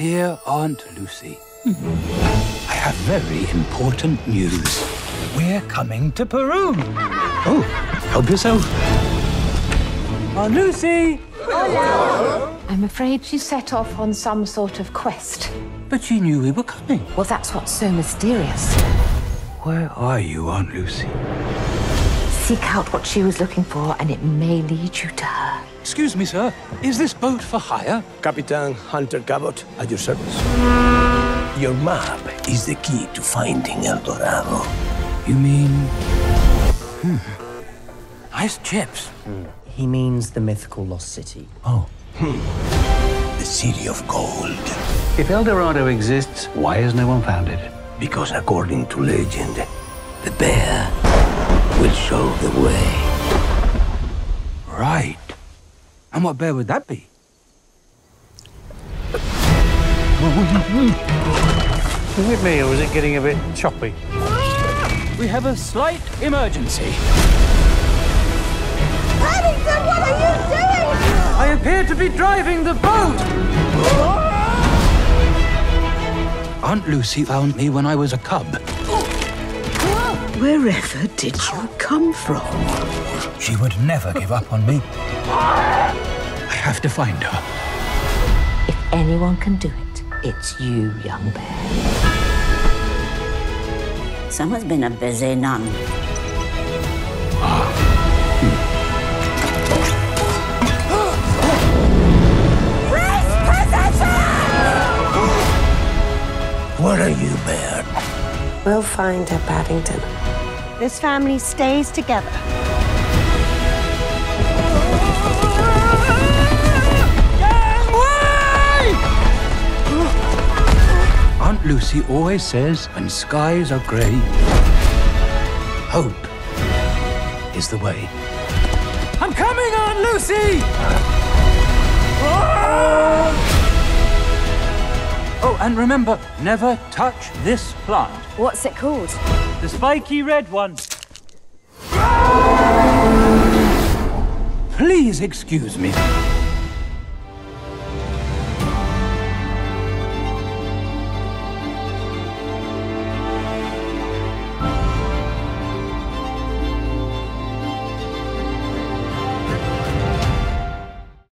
Dear Aunt Lucy, I have very important news. We're coming to Peru. Oh, help yourself. Aunt Lucy! I'm afraid she set off on some sort of quest. But she knew we were coming. Well, that's what's so mysterious. Where are you, Aunt Lucy? Seek out what she was looking for, and it may lead you to her. Excuse me, sir. Is this boat for hire? Capitan Hunter Cabot, at your service. Your map is the key to finding El Dorado. You mean. Hmm. Nice chips. Hmm. He means the mythical lost city. Oh. Hmm. The city of gold. If El Dorado exists, why has no one found it? Because according to legend, the bear will show the way. Right. And what bear would that be? Is it me, or is it getting a bit choppy? We have a slight emergency. Paddington, what are you doing? I appear to be driving the boat! Aunt Lucy found me when I was a cub. Wherever did you come from? She would never give up on me. I have to find her. If anyone can do it, it's you, young bear. Someone's been a busy nun. What are you, bear? We'll find her, Paddington. This family stays together. Aunt Lucy always says when skies are grey, hope is the way. I'm coming, Aunt Lucy! Ah! Oh, and remember, never touch this plant. What's it called? The spiky red one. Ah! Please excuse me.